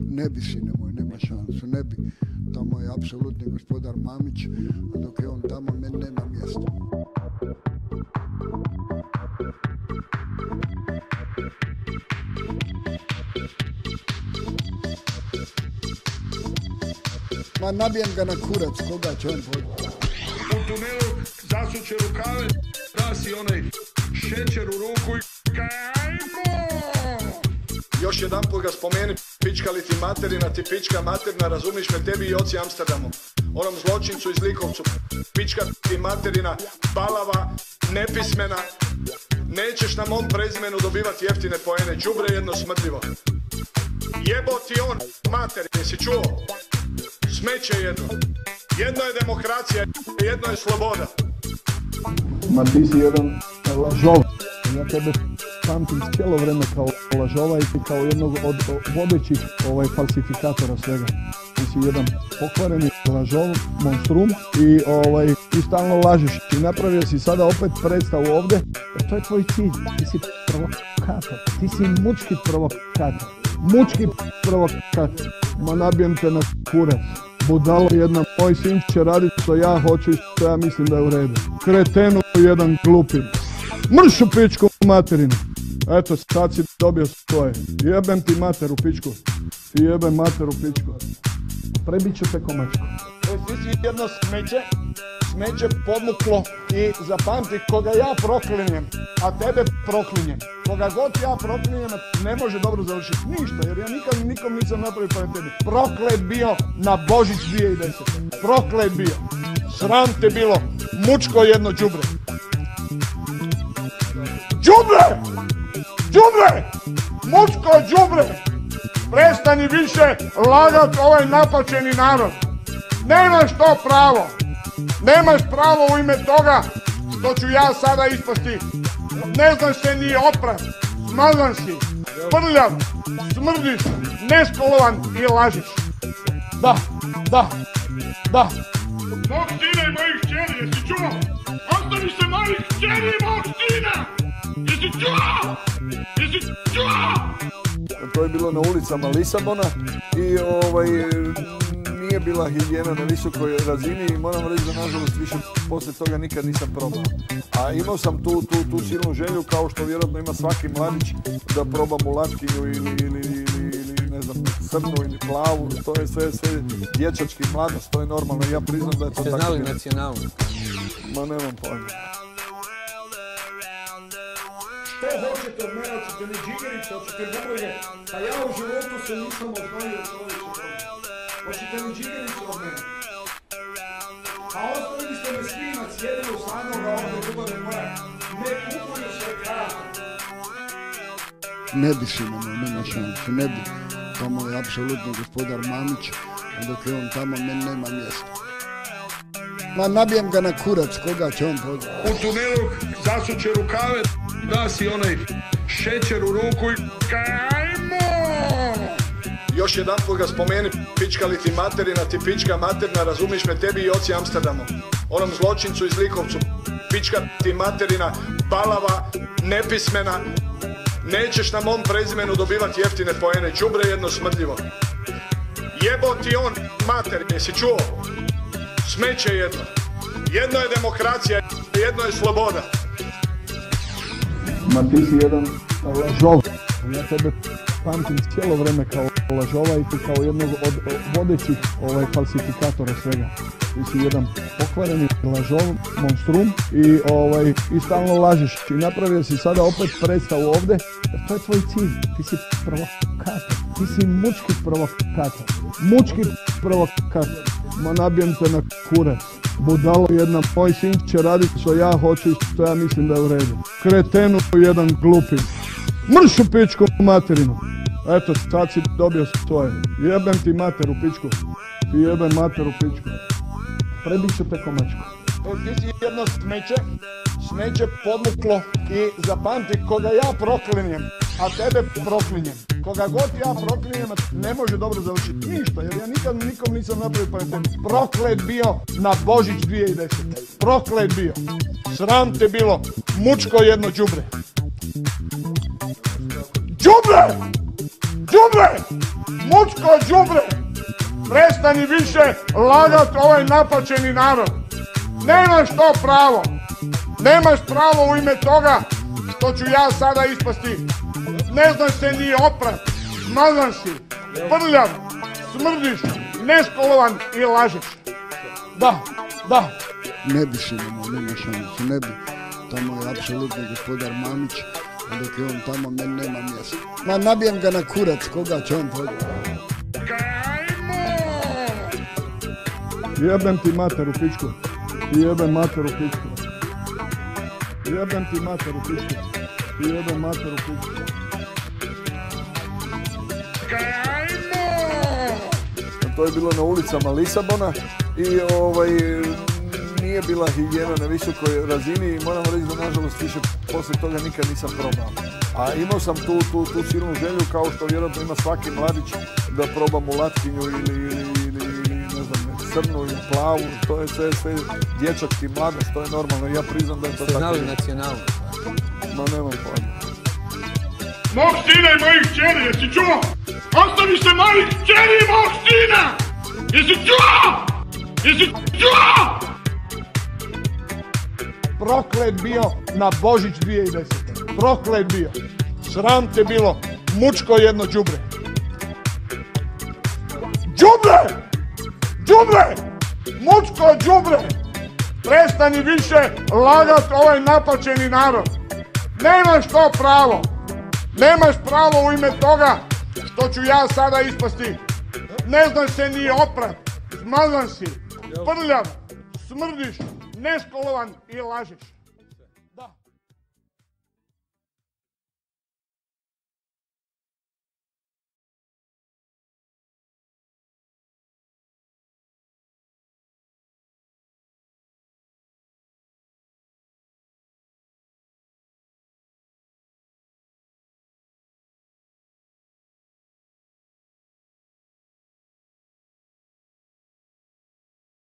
Ne bi si nemoj, nema šansu, ne bi. Tamo je apsolutni gospodar Mamić, a dok je on tamo, meni nema mjesta. Ma nabijem ga na kurac, koga će on poditi. u tunelu zasuče rukave, da si onaj šećer u ruku i kajmo! Još jedan put ga spomeni, pička li ti materina, ti pička materna, razumiš me tebi i oci Amsterdamu. Onom zločincu iz Likovcu, pička ti materina, balava, nepismena, nećeš na mom prezimenu dobivati jeftine poene, đubre jedno smrdljivo. Jebo ti on, mater, jesi čuo? Smeće jedno. Jedno je demokracija, jedno je sloboda. Ma ti si jedan lažov. Ja tebe pamtim cijelo vrijeme kao lažova i kao jednog od vodećih ovaj, falsifikatora svega. Ti si jedan pokvareni lažov, monstrum i, ovaj, i stalno lažeš. I napravio si sada opet predstavu ovdje. E, to je tvoj cilj. Ti si provokator. Ti si mučki provokator. Mučki provokator. Ma nabijem te na kurac. Budalo jedna, moj sin će raditi što ja hoću i što ja mislim da je u redu. Kretenu jedan glupi. Mršu pičku materinu. Eto, sad si dobio svoje. Jebem ti mater u pičku. Ti jebem mater u pičku. Prebit ću te komačku. Ti si jedno smeće, smeće podmuklo i zapamti koga ja proklinjem, a tebe proklinjem. Koga god ja proklinjem ne može dobro završiti ništa, jer ja nikad nikom nisam napravio pored tebi. Proklet bio na Božić 2010. Proklet bio. Sram te bilo. Mučko jedno đubre. Đubre! Đubre! Mučko đubre! Prestani više lagat ovaj napačeni narod. Nemaš to pravo. Nemaš pravo u ime toga što ću ja sada ispasti. Ne znaš se ni oprat. Smazan si. Prljav. Smrdiš. Neškolovan i lažiš. Da, da, da. Mog sina i mojih čeri, jesi čuo? Ostavi se mojih čeri i mog sina! Jesi čuo? Jesi čuo? To je bilo na ulicama Lisabona i ovaj, bila higijena na visokoj razini i moram reći da nažalost više poslije toga nikad nisam probao. A imao sam tu, tu, tu silnu želju kao što vjerojatno ima svaki mladić da probam mulatkinju ili, ili, ili, ili ne znam, crnu ili plavu, to je sve, sve dječački mladost, to je normalno, ja priznam da je to Ste tako znali bilo. nacionalnost? Ma nemam pojma. Što hoćete od mene, hoćete mi džigerice, hoćete bubrege, pa ja u životu se nisam odgojio čovječe. Hoćete mi džigerice od mene? A ostavili ste me spinac, jedinu sanoga ovdje ljubavi moja. Ne kupuju se karte. Ne bi si nemoj, nema šansu, ne bi. Tamo je apsolutno gospodar Mamić, a dok je on tamo, meni nema mjesta. Ma nabijem ga na kurac, koga će on poditi. U tunelu zasuče rukave, da si onaj šećer u ruku i! Još jedan put ga spomeni, pička li ti materina, ti pička materna, razumiš me tebi i oci Amsterdamu. Onom zločincu iz Likovcu, pička ti materina, balava, nepismena, nećeš na mom prezimenu dobivati jeftine poene, đubre jedno smrdljivo. Jebo ti on, mater, jesi čuo? Smeće jedno. Jedno je demokracija, jedno je sloboda. Ma ti si jedan lažov. Ja tebe pamtim cijelo vrijeme kao lažova i ti kao jednog od vodećih ovaj, falsifikatora svega. Ti si jedan pokvareni lažov, monstrum i, ovaj, i stalno lažeš. I napravio si sada opet predstavu ovdje. Jer to je tvoj cilj. Ti si provokator. Ti si mučki provokator. Mučki provokator. Ma nabijem te na kurac. Budalo jedna, moj sin će raditi što ja hoću i što ja mislim da je u redu. Kretenu jedan glupi. Mršu pičku materinu. Eto, sad si dobio svoje. Jebem ti mater u pičku. Ti jebem mater u pičku. Prebit ću te komačku. Ti si jedno smeće, smeće podmuklo i zapamti koga ja proklinjem, a tebe proklinjem. Koga god ja proklinjem, ne može dobro završiti ništa, jer ja nikad nikom nisam napravio pametan. Proklet bio na Božić 2010. Proklet bio. Sram te bilo. Mučko jedno đubre. Đubre! Mučko đubre! Prestani više lagat ovaj napačeni narod. Nemaš to pravo. Nemaš pravo u ime toga što ću ja sada ispasti. Ne znaš se ni oprat. Smazan si. Prljav. Smrdiš. Neškolovan i lažeš. Da, da. Ne bi imao, nema šansu, ne bi. Tamo je apsolutno gospodar Mamić, dok je on tamo, meni nema mjesta. Ma nabijem ga na kurac, koga će on pogledati. Jebem ti mater u pičku. Jebem mater u pičku. Jebem ti mater u pičku. Jebem mater u pičku. To je bilo na ulicama Lisabona i ovaj nije bila higijena na visokoj razini i moram reći da nažalost više poslije toga nikad nisam probao. A imao sam tu, tu, tu silnu želju kao što vjerojatno ima svaki mladić da probam u latkinju ili, ili, ili, ne znam, crnu ili plavu, to je sve, sve dječački mladost, to je normalno. Ja priznam da je to Ste tako. znali nacionalno? Ma nemam pojma. Mog sina i mojih kćeri, jesi čuo? Ostavi se mojih kćeri i mog sina! Jesi čuo? Jesi čuo? Proklet bio na Božić 2010. Proklet bio. Sram te bilo. Mučko jedno đubre. Đubre! Đubre! Mučko đubre! Prestani više lagat ovaj napačeni narod. Nemaš to pravo. Nemaš pravo u ime toga što ću ja sada ispasti. Ne znaš se ni oprat. Smazan si. Prljav. Smrdiš. Neškolovan i lažeš.